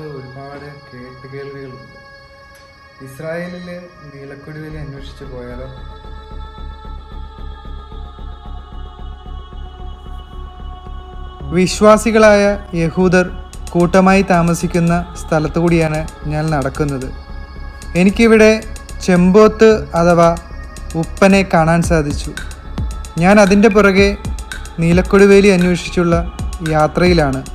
ഒരുപാട് കേട്ടുകേൾവികളുണ്ട്. ഇസ്രായേലിൽ നീലക്കൊടുവേലി അന്വേഷിച്ച് പോയാലോ? വിശ്വാസികളായ യഹൂദർ കൂട്ടമായി താമസിക്കുന്ന സ്ഥലത്തു കൂടിയാണ് ഞാൻ നടക്കുന്നത്. എനിക്കിവിടെ ചെമ്പോത്ത് അഥവാ ഉപ്പനെ കാണാൻ സാധിച്ചു. ഞാൻ അതിന്റെ പുറകെ നീലക്കൊടുവേലി അന്വേഷിച്ചുള്ള യാത്രയിലാണ്.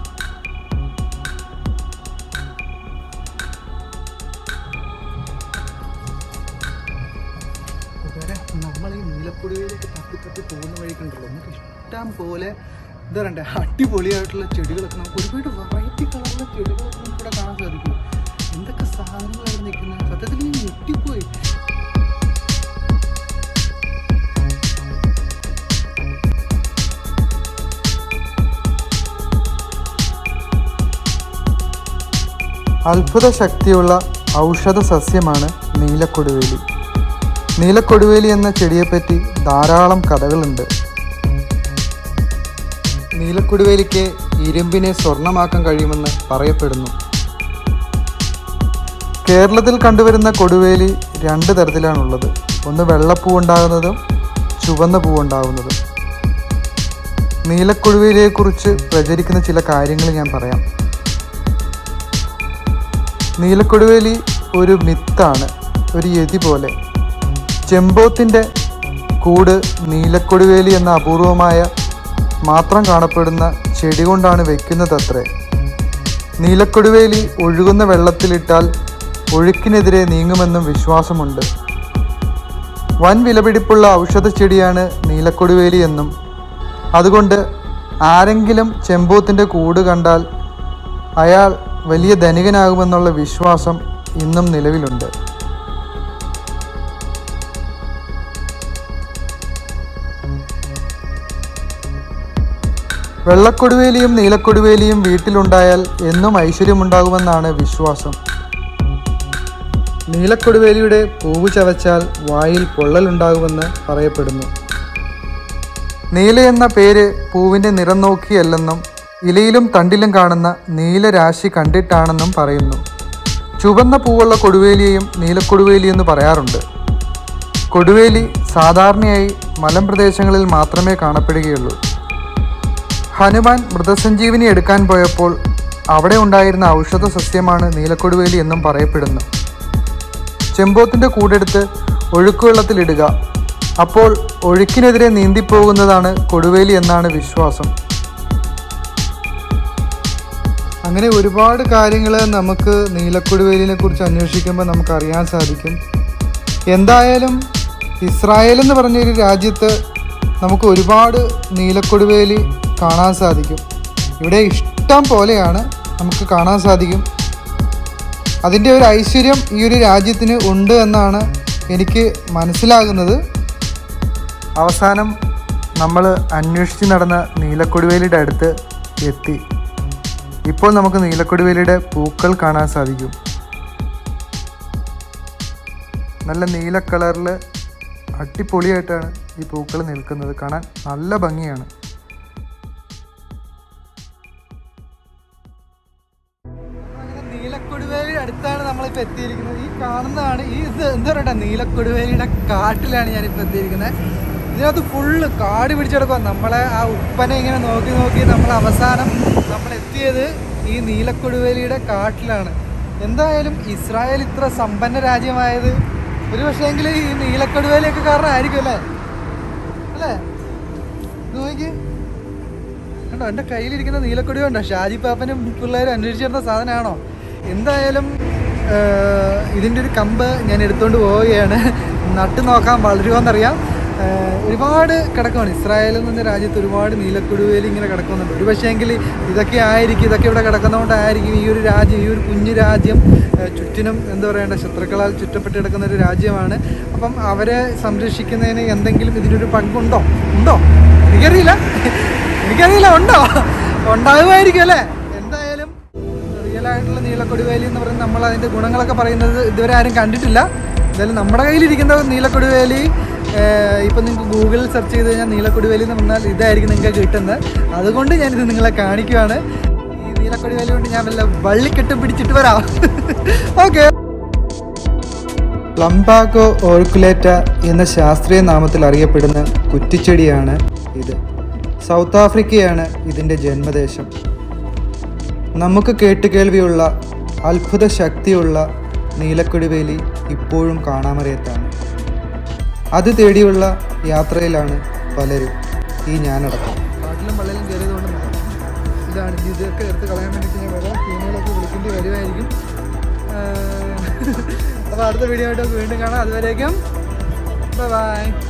നീലക്കൊടുവേലിയൊക്കെ തപ്പി തപ്പി പോകുന്ന വഴിക്കുണ്ടല്ലോ നമുക്ക് ഇഷ്ടം പോലെ എന്താ പറയണ്ടേ അടിപൊളിയായിട്ടുള്ള ചെടികളൊക്കെ നമുക്ക് ഒരുപാട് വെറൈറ്റി കളറുള്ള ചെടികളൊക്കെ നമുക്ക് ഇവിടെ കാണാൻ സാധിക്കും. എന്തൊക്കെ സാധനങ്ങളാണ് നിൽക്കുന്നത്? സത്യത്തിൽ ഈ ഞെട്ടിപ്പോയി. അത്ഭുത ശക്തിയുള്ള ഔഷധ സസ്യമാണ് നീലക്കൊടുവേലി. നീലക്കൊടുവേലി എന്ന ചെടിയെപ്പറ്റി ധാരാളം കഥകളുണ്ട്. നീലക്കൊടുവേലിക്ക് ഇരുമ്പിനെ സ്വർണമാക്കാൻ കഴിയുമെന്ന് പറയപ്പെടുന്നു. കേരളത്തിൽ കണ്ടുവരുന്ന കൊടുവേലി രണ്ട് തരത്തിലാണുള്ളത്. ഒന്ന് വെള്ളപ്പൂ ഉണ്ടാകുന്നതും ചുവന്ന പൂവുണ്ടാകുന്നതും നീലക്കൊടുവേലിയെക്കുറിച്ച് പ്രചരിക്കുന്ന ചില കാര്യങ്ങൾ ഞാൻ പറയാം. നീലക്കൊടുവേലി ഒരു മിത്താണ് ഒരു യതി പോലെ. ചെമ്പോത്തിന്റെ കൂട് നീലക്കൊടുവേലി എന്ന അപൂർവമായ മാത്രം കാണപ്പെടുന്ന ചെടി കൊണ്ടാണ് വെക്കുന്നതത്രേ നീലക്കൊടുവേലി ഒഴുകുന്ന വെള്ളത്തിലിട്ടാൽ ഒഴുക്കിനെതിരെ നീങ്ങുമെന്നും വിശ്വാസമുണ്ട്. വൻ വിലപിടിപ്പുള്ള ഔഷധ ചെടിയാണ് നീലക്കൊടുവേലി എന്നും. അതുകൊണ്ട് ആരെങ്കിലും ചെമ്പൂത്തിന്റെ കൂട് കണ്ടാൽ അയാൾ വലിയ ധനികനാകുമെന്നുള്ള വിശ്വാസം ഇന്നും നിലവിലുണ്ട്. വെള്ളക്കൊടുവേലിയും നീലക്കൊടുവേലിയും വീട്ടിലുണ്ടായാൽ എന്നും ഐശ്വര്യമുണ്ടാകുമെന്നാണ് വിശ്വാസം. നീലക്കൊടുവേലിയുടെ പൂവ് ചവച്ചാൽ വായിൽ പൊള്ളലുണ്ടാകുമെന്ന് പറയപ്പെടുന്നു. നീല എന്ന പേര് പൂവിന്റെ നിറം നോക്കിയല്ലെന്നും ഇലയിലും തണ്ടിലും കാണുന്ന നീലരാശി കണ്ടിട്ടാണെന്നും പറയുന്നു. ചുവന്ന പൂവുള്ള കൊടുവേലിയെയും നീലക്കൊടുവേലി എന്ന് പറയാറുണ്ട്. കൊടുവേലി സാധാരണയായി മലമ്പ്രദേശങ്ങളിൽ മാത്രമേ കാണപ്പെടുകയുള്ളൂ. ഹനുമാൻ മൃതസഞ്ജീവിനി എടുക്കാൻ പോയപ്പോൾ അവിടെ ഉണ്ടായിരുന്ന ഔഷധ സസ്യമാണ് നീലക്കൊടുവേലി എന്നും പറയപ്പെടുന്നു. ചെമ്പോത്തിന്റെ കൂടെടുത്ത് ഒഴുക്കുവെള്ളത്തിലിടുക അപ്പോൾ ഒഴുക്കിനെതിരെ നീന്തിപ്പോകുന്നതാണ് കൊടുവേലി എന്നാണ് വിശ്വാസം. അങ്ങനെ ഒരുപാട് കാര്യങ്ങൾ നമുക്ക് നീലക്കൊടുവേലിനെ കുറിച്ച് അന്വേഷിക്കുമ്പോൾ നമുക്ക് അറിയാൻ സാധിക്കും. എന്തായാലും ഇസ്രായേൽ എന്ന് പറഞ്ഞൊരു രാജ്യത്ത് നമുക്ക് ഒരുപാട് നീലക്കൊടുവേലി കാണാൻ സാധിക്കും. ഇവിടെ ഇഷ്ടം പോലെയാണ് നമുക്ക് കാണാൻ സാധിക്കും. അതിന്റെ ഒരു ഐശ്വര്യം ഈ ഒരു രാജ്യത്തിന് ഉണ്ട് എന്നാണ് എനിക്ക് മനസ്സിലാകുന്നത്. അവസാനം നമ്മൾ അന്വേഷിച്ച് നടന്ന നീലക്കൊടുവേലിയുടെ അടുത്ത് എത്തി. ഇപ്പോൾ നമുക്ക് നീലക്കൊടുവേലിയുടെ പൂക്കൾ കാണാൻ സാധിക്കും. നല്ല നീല കളറിൽ അടിപൊളിയായിട്ടാണ് ഈ പൂക്കൾ നിൽക്കുന്നത്. കാണാൻ നല്ല ഭംഗിയാണ്. അടുത്താണ് നമ്മളിപ്പോൾ എത്തിയിരിക്കുന്നത്. ഈ കാണുന്നതാണ് ഈ ഇത് എന്താ പറയട്ടെ നീലക്കൊടുവേലിയുടെ കാട്ടിലാണ് ഞാനിപ്പോൾ എത്തിയിരിക്കുന്നത്. ഇതിനകത്ത് ഫുള്ള് കാട് പിടിച്ചെടുക്കുക നമ്മളെ ആ ഉപ്പനെ ഇങ്ങനെ നോക്കി നോക്കി നമ്മൾ അവസാനം നമ്മൾ എത്തിയത് ഈ നീലക്കൊടുവേലിയുടെ കാട്ടിലാണ്. എന്തായാലും ഇസ്രായേൽ ഇത്ര സമ്പന്ന രാജ്യമായത് ഒരു പക്ഷേങ്കിൽ ഈ നീലക്കൊടുവേലിയൊക്കെ കാരണമായിരിക്കും അല്ലേ? അല്ലേ? ഇത് നോക്കി. കണ്ടോ എന്റെ കയ്യിലിരിക്കുന്ന നീലക്കൊടി കണ്ടോ ഷാജി പാപ്പനും പിള്ളേരും അന്വേഷിച്ചിരുന്ന സാധനമാണോ? എന്തായാലും ഇതിന്റെ ഒരു കമ്പ് ഞാൻ എടുത്തുകൊണ്ട് പോവുകയാണ്. നട്ട് നോക്കാൻ വളരുമോയെന്നറിയാം ആഹ്, ഒരുപാട് കിടക്കുവാണ് ഇസ്രായേൽ എന്ന രാജ്യത്ത് ഒരുപാട് നീലക്കുടുവേലി ഇങ്ങനെ കിടക്കുന്നുണ്ട്. ഒരു പക്ഷേങ്കിൽ ഇതൊക്കെ ആയിരിക്കും ഇതൊക്കെ ഇവിടെ കിടക്കുന്നതുകൊണ്ടായിരിക്കും ഈ ഒരു രാജ്യം ഈ ഒരു കുഞ്ഞു രാജ്യം ചുറ്റിനും എന്താ പറയേണ്ട ശത്രുക്കളാൽ ചുറ്റപ്പെട്ട് കിടക്കുന്ന ഒരു രാജ്യമാണ്. അപ്പം അവരെ സംരക്ഷിക്കുന്നതിന് എന്തെങ്കിലും ഇതിനൊരു പങ്കുണ്ടോ? ഉണ്ടോ? എനിക്കറിയില്ല. എനിക്കറിയില്ല ഉണ്ടോ? ഉണ്ടാകുമായിരിക്കും അല്ലേ? റിയൽ നീലക്കൊടി നീലക്കൊടിവേലി എന്ന് പറയുന്നത് നമ്മൾ അതിന്റെ ഗുണങ്ങളൊക്കെ പറയുന്നത് ഇതുവരെ ആരും കണ്ടിട്ടില്ല. എന്തായാലും നമ്മുടെ കയ്യിലിരിക്കുന്ന നീലക്കൊടിവേലി ഇപ്പം നിങ്ങൾക്ക് ഗൂഗിളിൽ സെർച്ച് ചെയ്ത് കഴിഞ്ഞാൽ നീലക്കൊടിവേലി എന്ന് പറഞ്ഞാൽ ഇതായിരിക്കും നിങ്ങൾക്ക് കിട്ടുന്നത്. അതുകൊണ്ട് ഞാനിത് നിങ്ങളെ കാണിക്കുവാണ്. ഈ നീലക്കൊടി വേലി കൊണ്ട് ഞാൻ വല്ല വള്ളിക്കെട്ട് പിടിച്ചിട്ട് വരാം. ഓക്കെ പ്ലംബാഗോ ഓർക്കുലേറ്റ എന്ന ശാസ്ത്രീയ നാമത്തിൽ അറിയപ്പെടുന്ന കുറ്റിച്ചെടിയാണ് ഇത്. സൗത്ത് ആഫ്രിക്കയാണ് ഇതിന്റെ ജന്മദേശം. നമുക്ക് കേട്ടുകേൾവിയുള്ള അത്ഭുത ശക്തിയുള്ള നീലക്കൊടിവേലി ഇപ്പോഴും കാണാമറിയത്താണ്. അത് തേടിയുള്ള യാത്രയിലാണ് പലരും ഈ ഞാനടക്കം. കാട്ടിലും പള്ളിയിലും കയറിയതുകൊണ്ട് ഇതാണ് ഇതൊക്കെ എടുത്ത് കളയാൻ വേണ്ടിയിട്ട് ഞാൻ വരാം. ടീമുകളൊക്കെ വിളിക്കേണ്ടി വരുമായിരിക്കും. അപ്പോൾ അടുത്ത വീഡിയോ ആയിട്ട് വീണ്ടും കാണാം. അതുവരേക്കും ബൈ ബൈ.